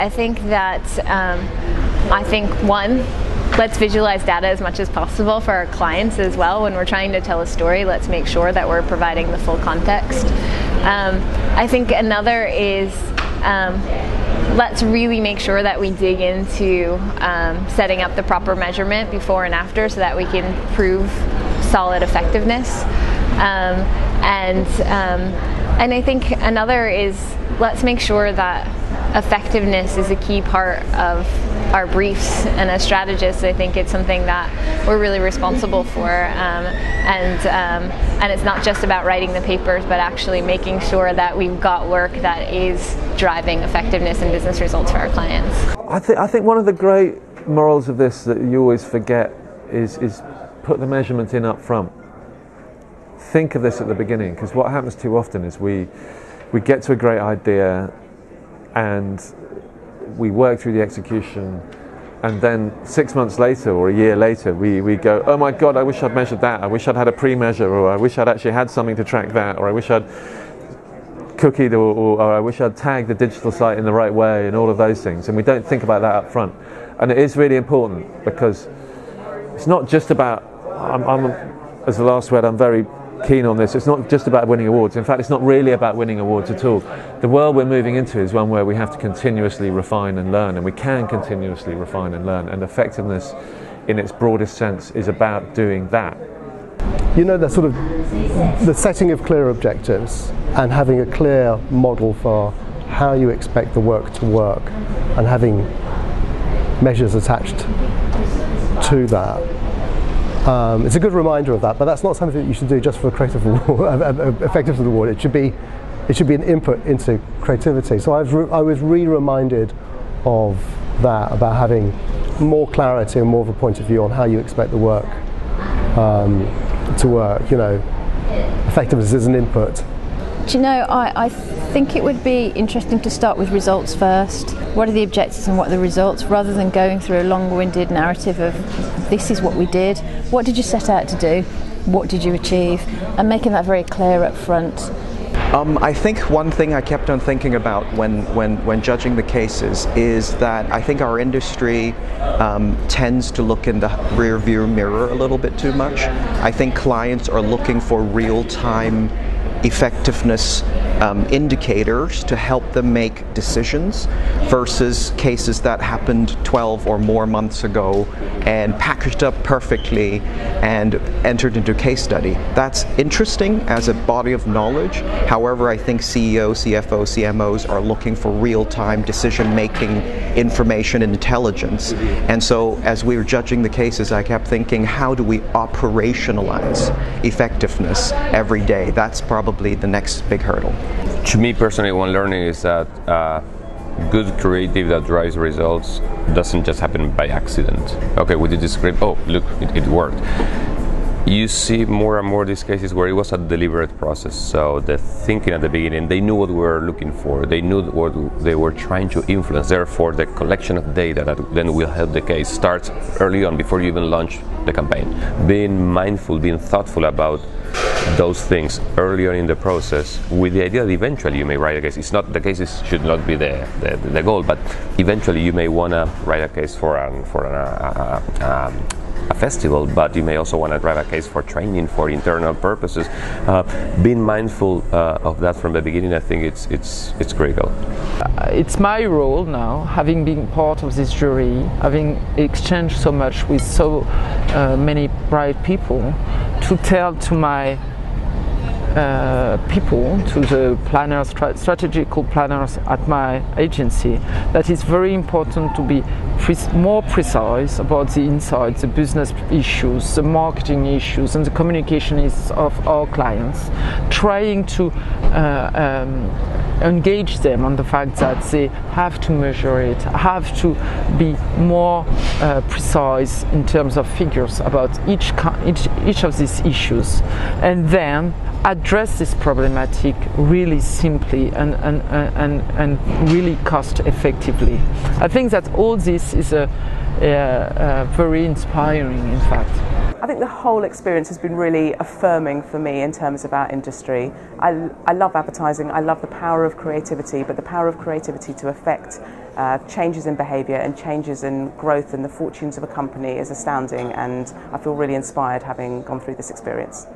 I think that um, I think one, let's visualize data as much as possible for our clients as well. When we're trying to tell a story, let's make sure that we're providing the full context. Um, I think another is um, let's really make sure that we dig into um, setting up the proper measurement before and after so that we can prove solid effectiveness. Um, and um, and I think another is let's make sure that effectiveness is a key part of our briefs and as strategists I think it's something that we're really responsible for um, and um, and it's not just about writing the papers but actually making sure that we've got work that is driving effectiveness and business results for our clients. I think I think one of the great morals of this that you always forget is is put the measurement in up front. Think of this at the beginning because what happens too often is we we get to a great idea and we work through the execution and then six months later or a year later we, we go oh my god i wish i'd measured that. I wish i'd had a pre-measure or i wish i'd actually had something to track that or i wish i'd cookied or, or, or i wish i'd tagged the digital site in the right way and all of those things. And we don't think about that up front and it is really important because it's not just about I'm, I'm as the last word i'm very keen on this. It's not just about winning awards. In fact, it's not really about winning awards at all. The world we're moving into is one where we have to continuously refine and learn, and we can continuously refine and learn. And effectiveness, in its broadest sense, is about doing that. You know, the sort of the setting of clear objectives and having a clear model for how you expect the work to work, and having measures attached to that um, it's a good reminder of that, but that's not something that you should do just for creative award, effectiveness award. It should be, it should be an input into creativity. So I was, re- I was re-reminded of that about having more clarity and more of a point of view on how you expect the work um, to work. You know, effectiveness is an input. Do you know, I, I think it would be interesting to start with results first. What are the objectives and what are the results, rather than going through a long-winded narrative of this is what we did, what did you set out to do, what did you achieve, and making that very clear up front. Um, I think one thing I kept on thinking about when, when, when judging the cases is that I think our industry um, tends to look in the rear view mirror a little bit too much. I think clients are looking for real time effectiveness um, indicators to help them make decisions versus cases that happened 12 or more months ago and packaged up perfectly and entered into case study. That's interesting as a body of knowledge. However, I think CEOs, CFOs, CMOs are looking for real time decision making information and intelligence. And so, as we were judging the cases, I kept thinking, how do we operationalize effectiveness every day? That's probably the next big hurdle. To me personally, one learning is that uh, good creative that drives results doesn't just happen by accident. Okay, we did this script. Oh, look, it, it worked you see more and more these cases where it was a deliberate process. So the thinking at the beginning, they knew what we were looking for. They knew what they were trying to influence. Therefore, the collection of data that then will help the case starts early on before you even launch the campaign. Being mindful, being thoughtful about those things earlier in the process with the idea that eventually you may write a case. It's not the cases should not be the, the, the goal, but eventually you may want to write a case for an, for an, uh, uh, um, a festival, but you may also want to write a case for training for internal purposes. Uh, being mindful of that from the beginning, I think it's it's it's critical. It's my role now, having been part of this jury, having exchanged so much with so many bright people, to tell to my uh, people, to the planners, strategical planners at my agency, that it's very important to be more precise about the insights, the business issues, the marketing issues, and the communication is of our clients, trying to uh, um, engage them on the fact that they have to measure it, have to be more uh, precise in terms of figures about each, each, each of these issues, and then address this problematic really simply and, and, and, and really cost effectively. I think that all this is a, a, a very inspiring, in fact. I think the whole experience has been really affirming for me in terms of our industry. I, I love advertising, I love the power of creativity, but the power of creativity to affect uh, changes in behaviour and changes in growth and the fortunes of a company is astounding, and I feel really inspired having gone through this experience.